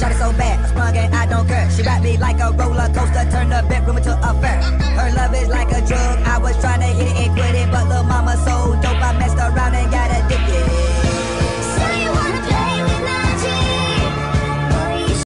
Shot it so bad, I sprung and I don't care. She rap me like a roller coaster.